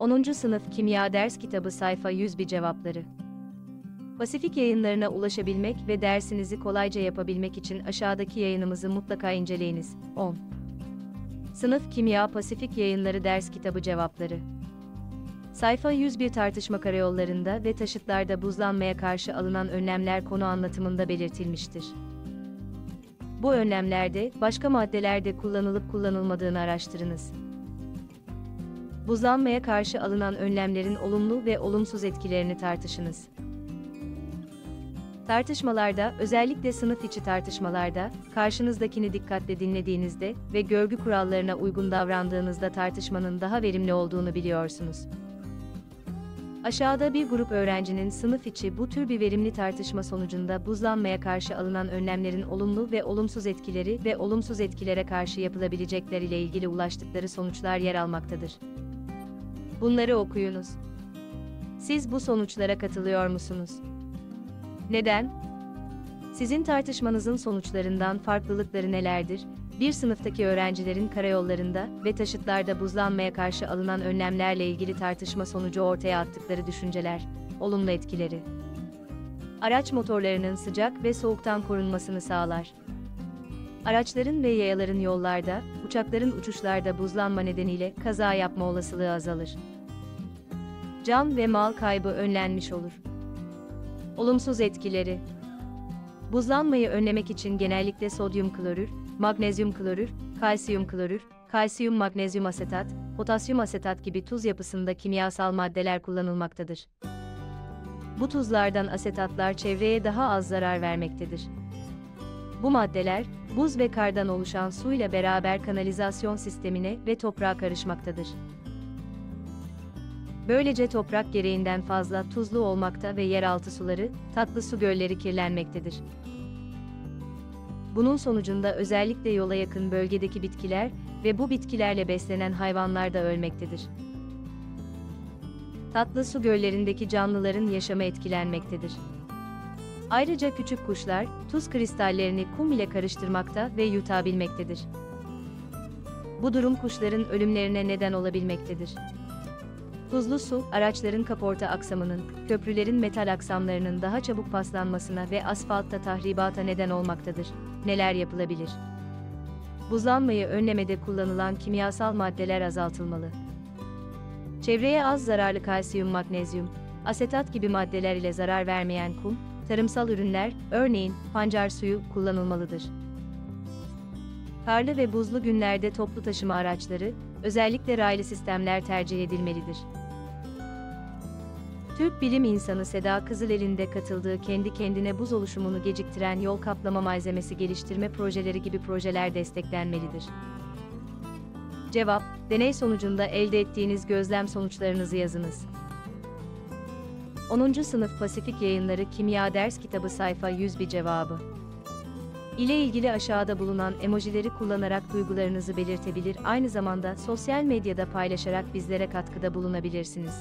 10. Sınıf Kimya Ders Kitabı Sayfa 101 Cevapları Pasifik yayınlarına ulaşabilmek ve dersinizi kolayca yapabilmek için aşağıdaki yayınımızı mutlaka inceleyiniz. 10. Sınıf Kimya Pasifik Yayınları Ders Kitabı Cevapları Sayfa 101 tartışma karayollarında ve taşıtlarda buzlanmaya karşı alınan önlemler konu anlatımında belirtilmiştir. Bu önlemlerde başka maddelerde kullanılıp kullanılmadığını araştırınız. Buzlanmaya karşı alınan önlemlerin olumlu ve olumsuz etkilerini tartışınız. Tartışmalarda, özellikle sınıf içi tartışmalarda, karşınızdakini dikkatle dinlediğinizde ve görgü kurallarına uygun davrandığınızda tartışmanın daha verimli olduğunu biliyorsunuz. Aşağıda bir grup öğrencinin sınıf içi bu tür bir verimli tartışma sonucunda buzlanmaya karşı alınan önlemlerin olumlu ve olumsuz etkileri ve olumsuz etkilere karşı yapılabilecekler ile ilgili ulaştıkları sonuçlar yer almaktadır. Bunları okuyunuz. Siz bu sonuçlara katılıyor musunuz? Neden? Sizin tartışmanızın sonuçlarından farklılıkları nelerdir? Bir sınıftaki öğrencilerin karayollarında ve taşıtlarda buzlanmaya karşı alınan önlemlerle ilgili tartışma sonucu ortaya attıkları düşünceler, olumlu etkileri. Araç motorlarının sıcak ve soğuktan korunmasını sağlar. Araçların ve yayaların yollarda, uçakların uçuşlarda buzlanma nedeniyle kaza yapma olasılığı azalır. Can ve mal kaybı önlenmiş olur. Olumsuz etkileri Buzlanmayı önlemek için genellikle sodyum klorür, magnezyum klorür, kalsiyum klorür, kalsiyum magnezyum asetat, potasyum asetat gibi tuz yapısında kimyasal maddeler kullanılmaktadır. Bu tuzlardan asetatlar çevreye daha az zarar vermektedir. Bu maddeler, buz ve kardan oluşan suyla beraber kanalizasyon sistemine ve toprağa karışmaktadır. Böylece toprak gereğinden fazla tuzlu olmakta ve yeraltı suları, tatlı su gölleri kirlenmektedir. Bunun sonucunda özellikle yola yakın bölgedeki bitkiler ve bu bitkilerle beslenen hayvanlar da ölmektedir. Tatlı su göllerindeki canlıların yaşamı etkilenmektedir. Ayrıca küçük kuşlar, tuz kristallerini kum ile karıştırmakta ve yutabilmektedir. Bu durum kuşların ölümlerine neden olabilmektedir. Tuzlu su, araçların kaporta aksamının, köprülerin metal aksamlarının daha çabuk paslanmasına ve asfaltta tahribata neden olmaktadır. Neler yapılabilir? Buzlanmayı önlemede kullanılan kimyasal maddeler azaltılmalı. Çevreye az zararlı kalsiyum, magnezyum, asetat gibi maddeler ile zarar vermeyen kum, tarımsal ürünler, örneğin pancar suyu kullanılmalıdır. Karlı ve buzlu günlerde toplu taşıma araçları, özellikle raylı sistemler tercih edilmelidir. Türk bilim insanı Seda Kızılel'in katıldığı kendi kendine buz oluşumunu geciktiren yol kaplama malzemesi geliştirme projeleri gibi projeler desteklenmelidir. Cevap, deney sonucunda elde ettiğiniz gözlem sonuçlarınızı yazınız. 10. Sınıf Pasifik Yayınları Kimya Ders Kitabı Sayfa 101 Cevabı ile ilgili aşağıda bulunan emojileri kullanarak duygularınızı belirtebilir, aynı zamanda sosyal medyada paylaşarak bizlere katkıda bulunabilirsiniz.